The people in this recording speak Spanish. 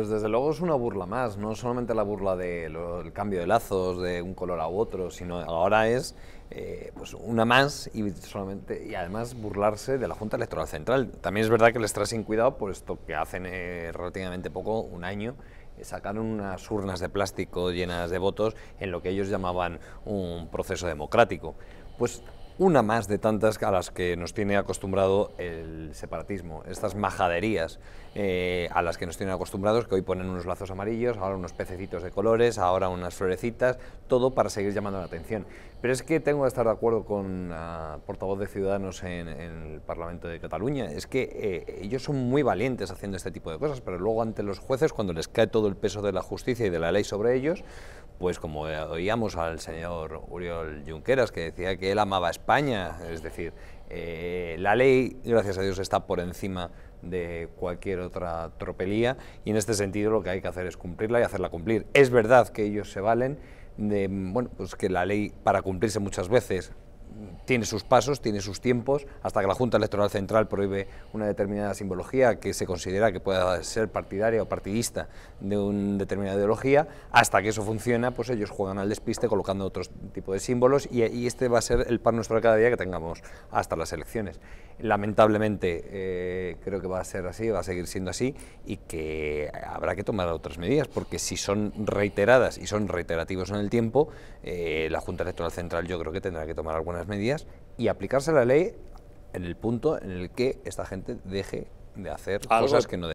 Pues desde luego es una burla más, no solamente la burla del cambio de lazos de un color a otro, sino ahora es eh, pues una más y solamente y además burlarse de la Junta Electoral Central. También es verdad que les trae sin cuidado por esto que hacen eh, relativamente poco, un año, eh, sacaron unas urnas de plástico llenas de votos en lo que ellos llamaban un proceso democrático. Pues una más de tantas a las que nos tiene acostumbrado el separatismo, estas majaderías eh, a las que nos tienen acostumbrados, que hoy ponen unos lazos amarillos, ahora unos pececitos de colores, ahora unas florecitas, todo para seguir llamando la atención. Pero es que tengo que estar de acuerdo con la portavoz de Ciudadanos en, el Parlamento de Cataluña, es que eh, ellos son muy valientes haciendo este tipo de cosas, pero luego ante los jueces, cuando les cae todo el peso de la justicia y de la ley sobre ellos, pues como oíamos al señor Uriol Junqueras, que decía que él amaba España, es decir, eh, la ley, gracias a Dios, está por encima de cualquier otra tropelía y en este sentido lo que hay que hacer es cumplirla y hacerla cumplir. Es verdad que ellos se valen de, bueno, pues que la ley para cumplirse muchas veces tiene sus pasos, tiene sus tiempos, hasta que la Junta Electoral Central prohíbe una determinada simbología que se considera que pueda ser partidaria o partidista de una determinada ideología, hasta que eso funciona, pues ellos juegan al despiste colocando otro tipo de símbolos y, este va a ser el pan nuestro de cada día que tengamos hasta las elecciones. Lamentablemente eh, creo que va a ser así, va a seguir siendo así y que habrá que tomar otras medidas, porque si son reiteradas y son reiterativos en el tiempo, eh, la Junta Electoral Central yo creo que tendrá que tomar algunas medidas y aplicarse la ley en el punto en el que esta gente deje de hacer cosas que no